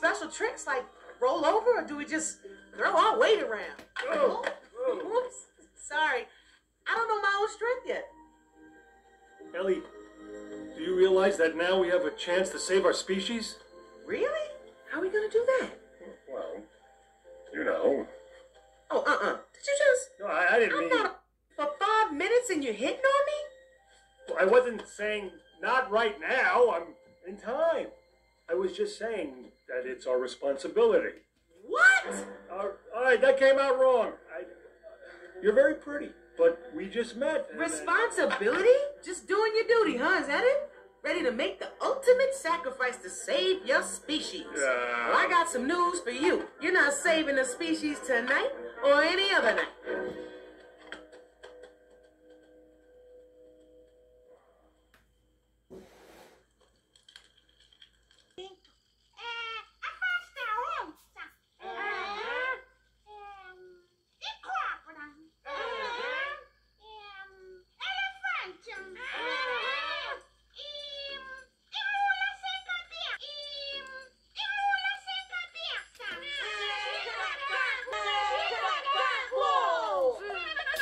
special tricks like roll over, or do we just throw our weight around? Oh. Oops, sorry. I don't know my own strength yet. Ellie, do you realize that now we have a chance to save our species? Really? How are we gonna do that? Well, you know. Oh, uh-uh. Did you just... No, I, I didn't I'm mean. not... For five minutes and you're hitting on me? I wasn't saying not right now. I'm in time. I was just saying that it's our responsibility. What? Uh, all right, that came out wrong. I, you're very pretty, but we just met. Responsibility? Just doing your duty, huh? Is that it? Ready to make the ultimate sacrifice to save your species. Yeah. Well, I got some news for you. You're not saving the species tonight or any other night.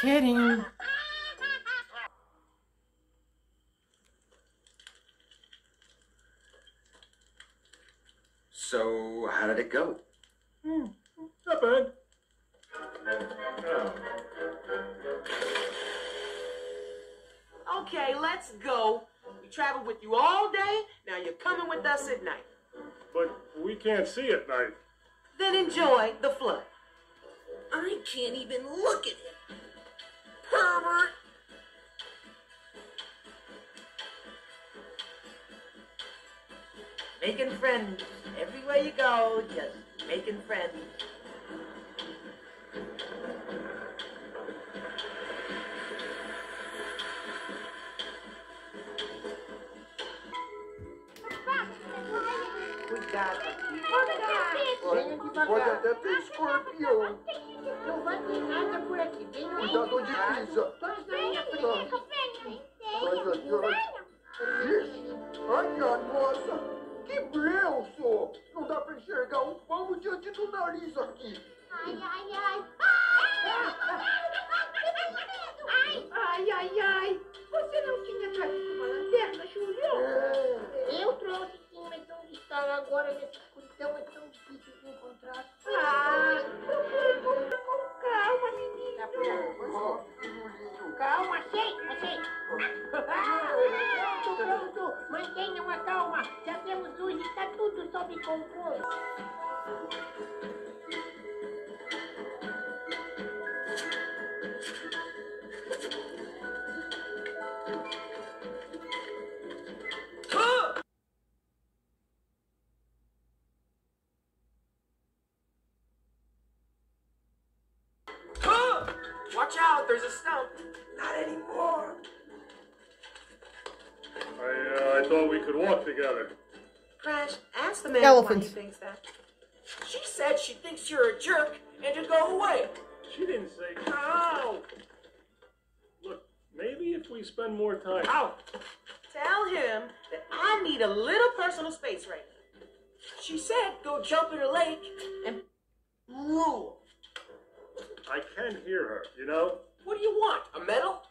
Kidding. So, how did it go? Let's go. We traveled with you all day. Now you're coming with us at night. But we can't see at night. Then enjoy the flood. I can't even look at it. Pervert. Making friends. Everywhere you go, just making friends. Cuidado. Pode até ter escorpião. Não vai ter nada por aqui. Vem Cuidado de pisa. Todos na minha frente. Olha, olha. Ixi, ai, minha nossa. Que brilho! Não dá pra enxergar um palmo diante do nariz aqui. Ai, ai, ai. Ai, Ai, ai, ai! Você não tinha trazido uma lanterna, Júlio? É. eu trouxe encontrar agora né? tipo, nesse então é tão difícil de encontrar. Ah, com calma, menino. Tá tá calma, achei, achei. Pronto, pronto, mantenham a calma. Já temos hoje, está tudo sob controle. Watch out, there's a stump. Not anymore. I, uh, I thought we could walk together. Crash, ask the man Elephant. why he thinks that. She said she thinks you're a jerk and to go away. She didn't say. Ow! Look, maybe if we spend more time. Ow! Tell him that I need a little personal space right now. She said go jump in the lake and rule. I can hear her, you know? What do you want? A medal?